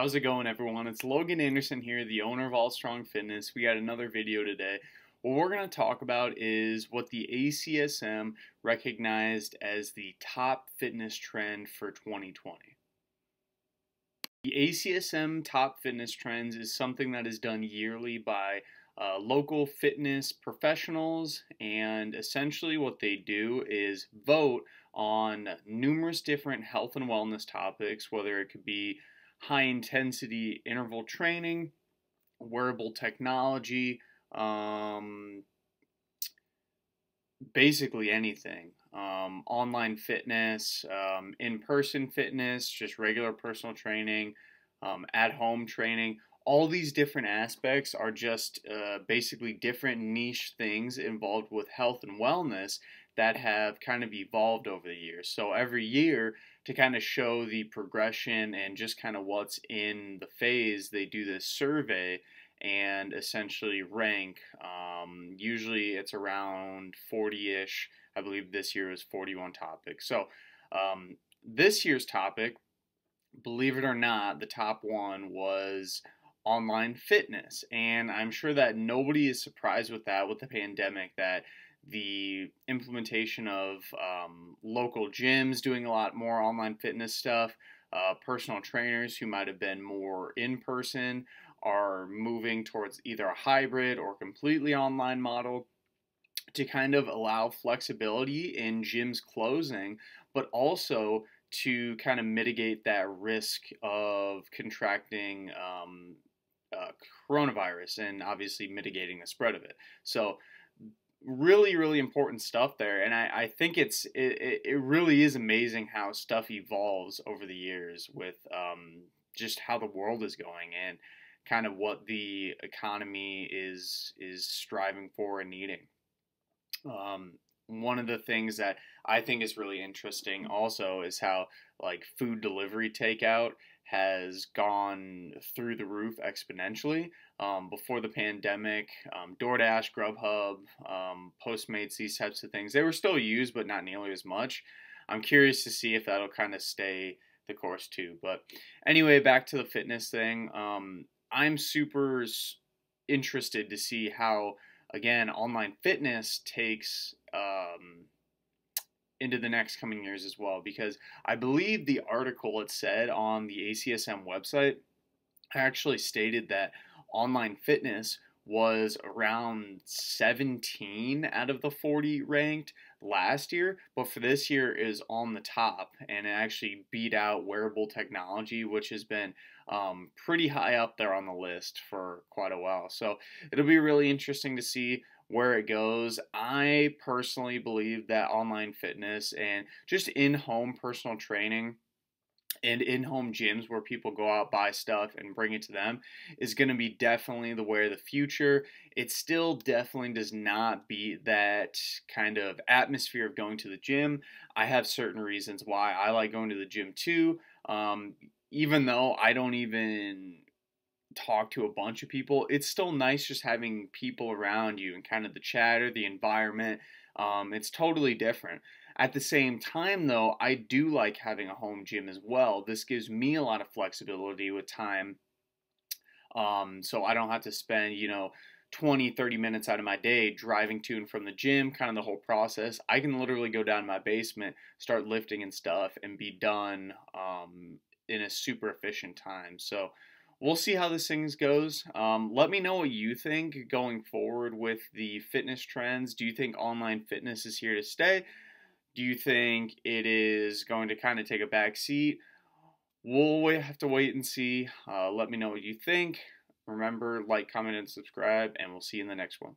How's it going everyone? It's Logan Anderson here, the owner of All Strong Fitness. We got another video today. What we're going to talk about is what the ACSM recognized as the top fitness trend for 2020. The ACSM Top Fitness Trends is something that is done yearly by uh, local fitness professionals, and essentially what they do is vote on numerous different health and wellness topics, whether it could be high intensity interval training, wearable technology, um, basically anything. Um, online fitness, um, in person fitness, just regular personal training, um, at home training. All these different aspects are just uh, basically different niche things involved with health and wellness that have kind of evolved over the years. So every year, to kind of show the progression and just kind of what's in the phase, they do this survey and essentially rank. Um, usually it's around 40 ish. I believe this year is 41 topics. So um, this year's topic, believe it or not, the top one was online fitness. And I'm sure that nobody is surprised with that with the pandemic that the implementation of um, local gyms doing a lot more online fitness stuff, uh, personal trainers who might have been more in person are moving towards either a hybrid or completely online model to kind of allow flexibility in gyms closing, but also to kind of mitigate that risk of contracting um, uh, coronavirus and obviously mitigating the spread of it. So really really important stuff there and i, I think it's it, it really is amazing how stuff evolves over the years with um, just how the world is going and kind of what the economy is is striving for and needing. Um, one of the things that i think is really interesting also is how like food delivery takeout has gone through the roof exponentially. Um, before the pandemic, um, DoorDash, Grubhub, um, Postmates, these types of things, they were still used, but not nearly as much. I'm curious to see if that'll kind of stay the course too. But anyway, back to the fitness thing. Um, I'm super interested to see how, again, online fitness takes um, into the next coming years as well because I believe the article it said on the ACSM website actually stated that online fitness was around 17 out of the 40 ranked last year, but for this year is on the top and it actually beat out wearable technology, which has been um, pretty high up there on the list for quite a while. So it'll be really interesting to see where it goes. I personally believe that online fitness and just in home personal training and in home gyms where people go out, buy stuff, and bring it to them is going to be definitely the way of the future. It still definitely does not beat that kind of atmosphere of going to the gym. I have certain reasons why I like going to the gym too. Um, even though I don't even talk to a bunch of people, it's still nice just having people around you and kind of the chatter, the environment. Um, it's totally different. At the same time, though, I do like having a home gym as well. This gives me a lot of flexibility with time. Um, so I don't have to spend, you know, 20, 30 minutes out of my day driving to and from the gym, kind of the whole process. I can literally go down to my basement, start lifting and stuff, and be done um, in a super efficient time. So we'll see how this thing goes. Um, let me know what you think going forward with the fitness trends. Do you think online fitness is here to stay? Do you think it is going to kind of take a back seat? We'll have to wait and see. Uh, let me know what you think. Remember, like, comment, and subscribe, and we'll see you in the next one.